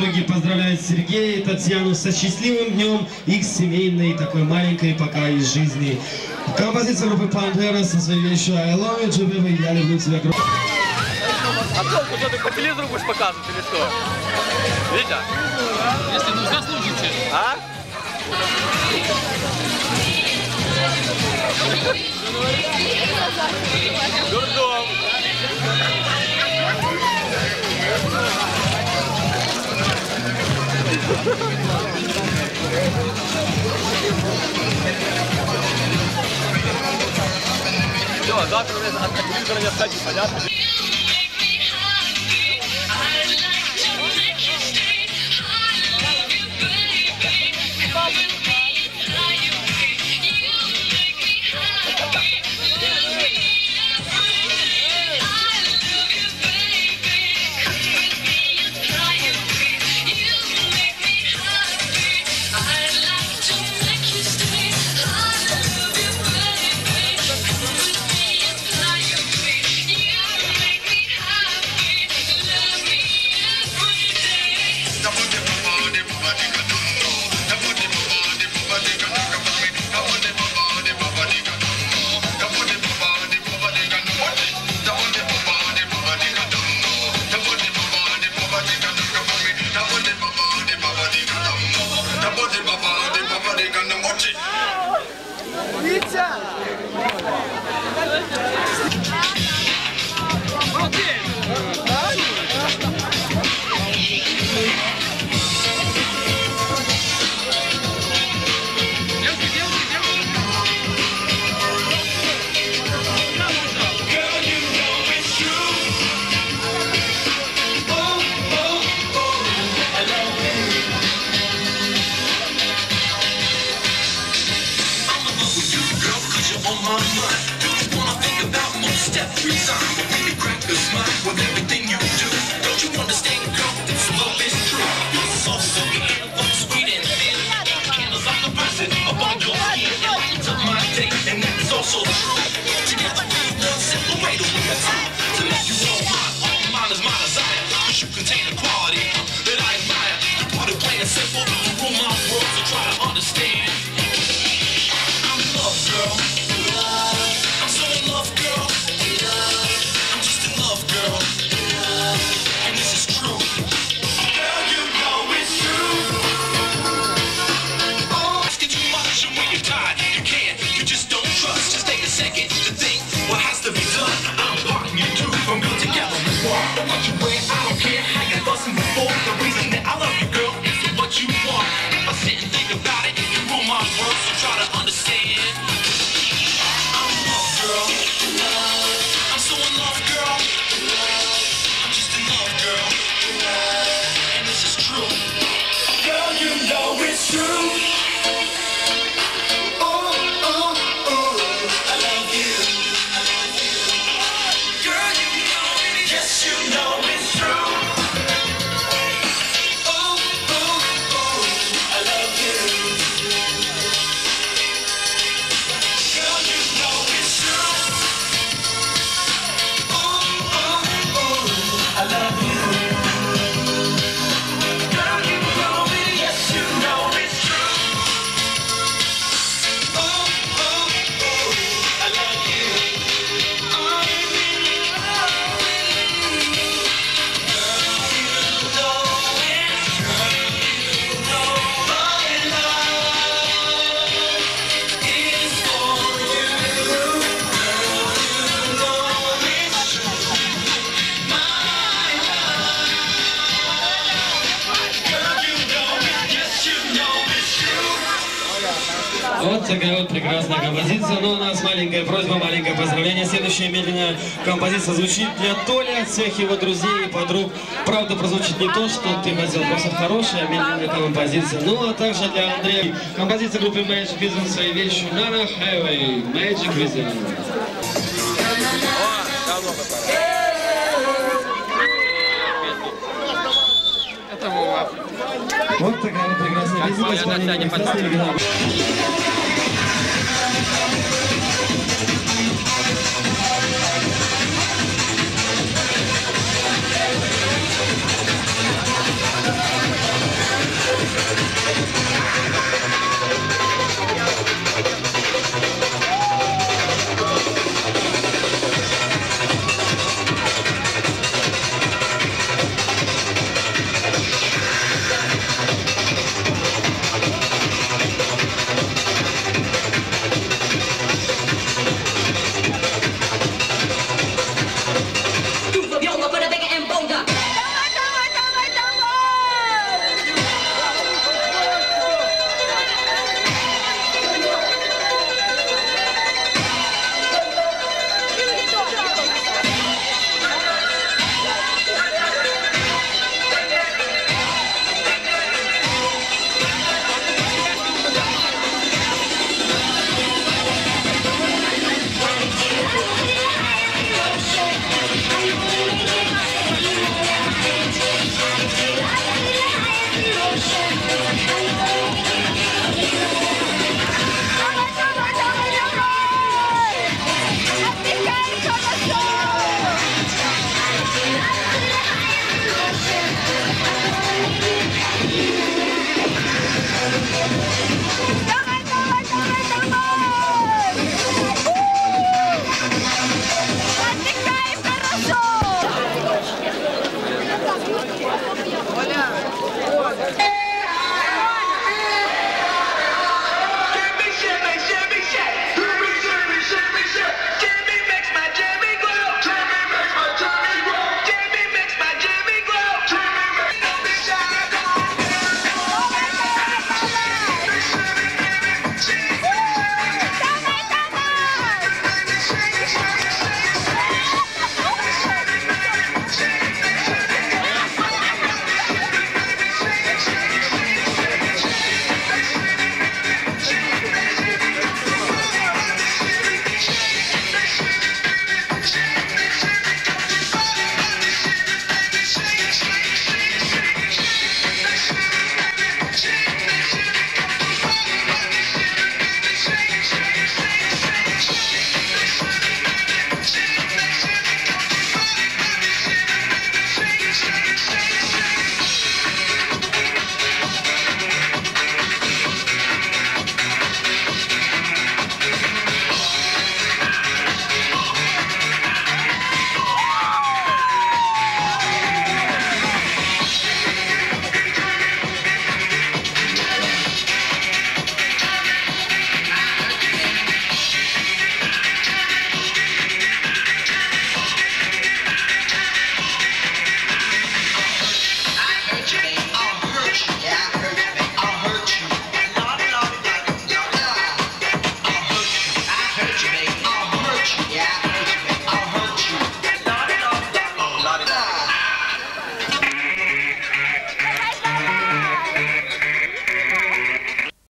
подруги поздравляют Сергея и Татьяну со счастливым днем их семейной такой маленькой пока из жизни. Композиция группы Пантера со своей вещью I love you, Джубева, я люблю тебя. А толку, что ты по телевизору будешь показывать или что? Витя? Если ну заслужите. А? Jo, zato ne znam, a ti bi bilo ja sad ću paljati. Композиция. Но у нас маленькая просьба, маленькое поздравление. Следующая медленная композиция звучит для Толи, от всех его друзей и подруг. Правда, прозвучит не то, что ты хотел, просто хорошая медленная композиция. Ну, а также для Андрея композиция группы Magic Vision своей вещью Nana Highway. Magic Vision. Вот такая вот прекрасная песня. Прекрасной потом. оригинальной.